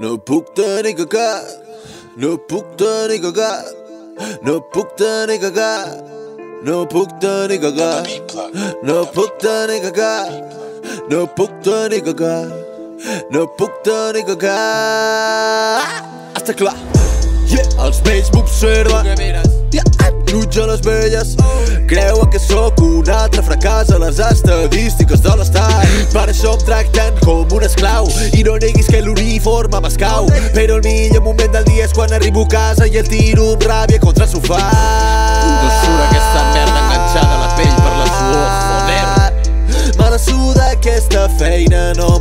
No puc tenir cagar, no puc tenir cagar, no puc tenir cagar, no puc tenir cagar, no puc tenir cagar, no puc tenir cagar, no puc tenir cagar. Està clar, yeah. els vells m'observen. Jutja les velles, creuen que sóc un altre fracàs a les estadístiques de l'estat. Per això em tracten com un esclau i no neguis que l'uniforme m'escau. Però el millor moment del dia és quan arribo a casa i el tiro amb ràbia contra el sofà. No surt aquesta merda enganxada a la pell per la suor, joder. Me la suda aquesta feina, no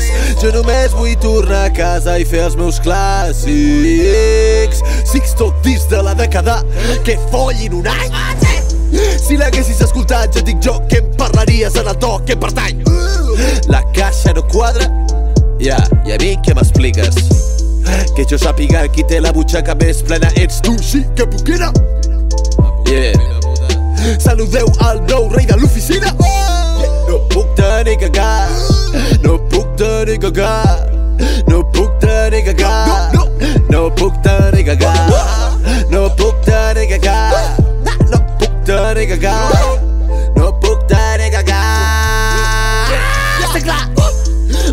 m'atabalis Jo només vull tornar a casa i fer els meus clàssics. Six tot de la dècada que follin un any. Si l'haguessis escoltat, ja dic jo que em parlaries en el to que em pertany. La caixa no quadra, ja, i a mi què m'expliques? Que jo sàpiga qui té la butxaca més plena ets tu, sí que anar Yeah. Saludeu al nou rei de l'oficina. No cagar No puc tenir cagar No puc tenir cagar No puc tenir cagar No puc tenir cagar No puc tenir cagar Està clar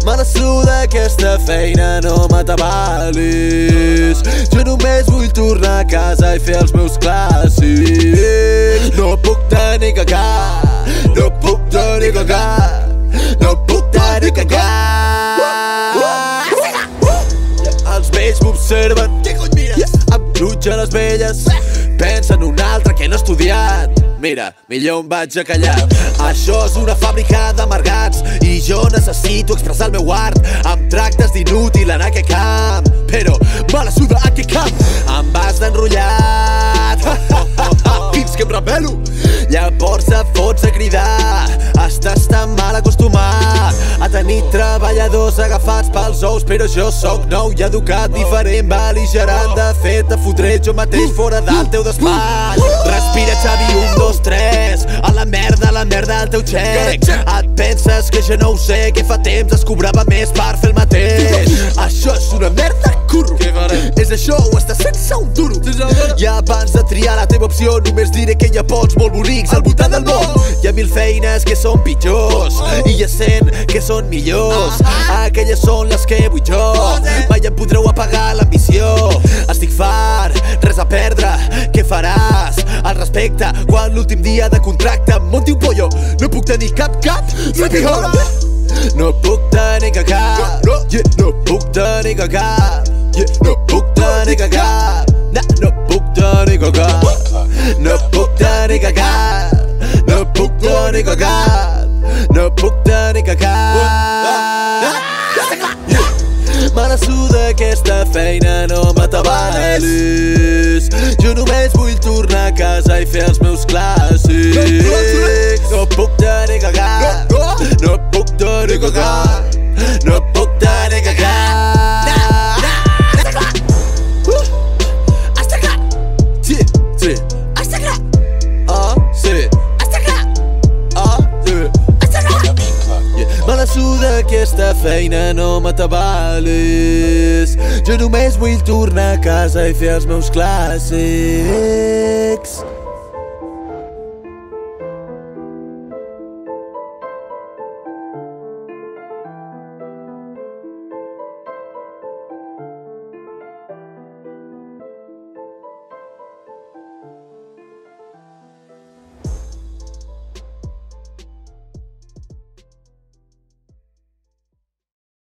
Me la suda aquesta feina, no m'atabalis Jo només vull tornar a casa i fer els meus clàssics No puc tenir cagar, no puc tenir cagar No puc pensa en un altre que no he estudiat. Mira, millor em vaig a callar. Això és una fàbrica d'amargats I jo necessito expressar el meu art Em tractes d'inútil en aquest camp. Però me la suda aquest camp. Em vas d'enrotllat Llavors et fots a cridar. Estàs tan mal acostumat A tenir treballadors agafats pels ous Però jo sóc nou i educat Diferent, beligerant De fet, te fotré jo mateix fora del teu despatx. Respira, Xavi, un, dos, tres. A la merda, a la merda, el teu xec. Et penses que jo no ho sé Que fa temps es cobrava més per fer el mateix. Això És això o estàs sense un duro. I abans de triar la teva opció Només diré que hi ha pocs molt bonics al voltant del món. Hi ha mil feines que són pitjors I hi ha cent que són millors. Aquelles són les que vull jo. Mai em podreu apagar l'ambició. Estic fart, res a perdre. Què faràs al respecte Quan l'últim dia de contracte em monti un pollo? No puc tenir cap cap Sleepy Hollow no puc tenir cagar yeah, No puc tenir cagar yeah, No cagar No puc tenir cagar Me la suda aquesta feina, no m'atabalis Jo només vull tornar a casa i fer els Yeah. Me la suda aquesta feina, no m'atabalis Jo només vull tornar a casa i fer els meus clàssics